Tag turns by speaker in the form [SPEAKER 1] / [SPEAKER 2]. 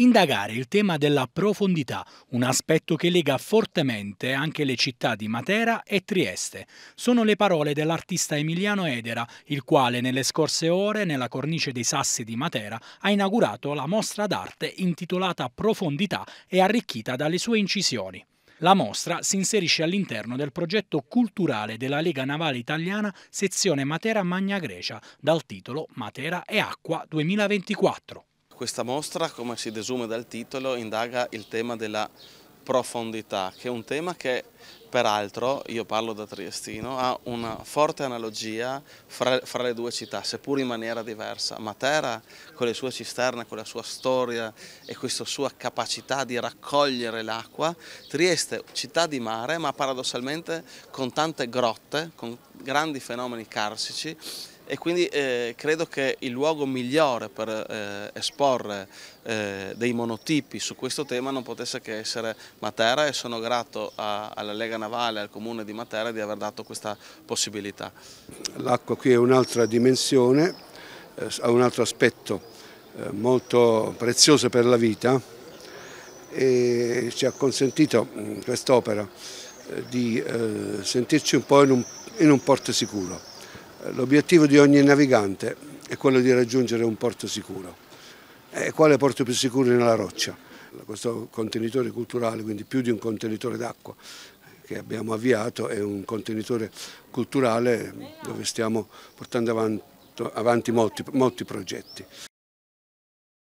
[SPEAKER 1] indagare il tema della profondità, un aspetto che lega fortemente anche le città di Matera e Trieste. Sono le parole dell'artista Emiliano Edera, il quale nelle scorse ore, nella cornice dei Sassi di Matera, ha inaugurato la mostra d'arte intitolata Profondità e arricchita dalle sue incisioni. La mostra si inserisce all'interno del progetto culturale della Lega Navale Italiana sezione Matera Magna Grecia, dal titolo Matera e Acqua 2024.
[SPEAKER 2] Questa mostra, come si desume dal titolo, indaga il tema della profondità, che è un tema che peraltro, io parlo da Triestino, ha una forte analogia fra, fra, le due città, seppur in maniera diversa. Matera con le sue cisterne, con la sua storia e questa sua capacità di raccogliere l'acqua, Trieste città di mare ma paradossalmente con tante grotte, con grandi fenomeni carsici e quindi eh, credo che il luogo migliore per eh, esporre eh, dei monotipi su questo tema non potesse che essere Matera e sono grato a, alla Lega Navale al Comune di Matera di aver dato questa possibilità.
[SPEAKER 3] L'acqua qui è un'altra dimensione, eh, ha un altro aspetto eh, molto prezioso per la vita e ci ha consentito quest'opera eh, di sentirci un po' in un, in un porto sicuro L'obiettivo di ogni navigante è quello di raggiungere un porto sicuro. E quale porto più sicuro nella roccia? Questo contenitore culturale, quindi più di un contenitore d'acqua che abbiamo avviato, è un contenitore culturale dove stiamo portando avanti, avanti molti, molti progetti.